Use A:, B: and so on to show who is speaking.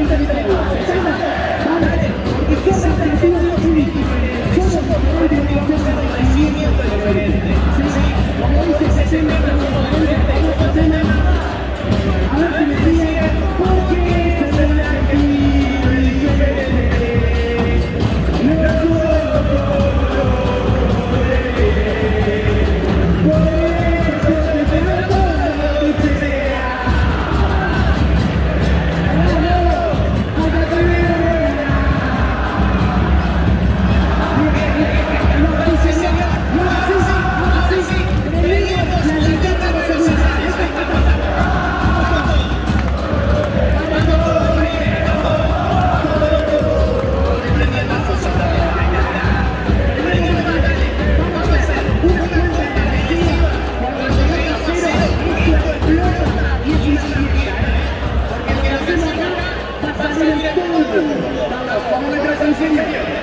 A: 見た見た見た我们更加相信你。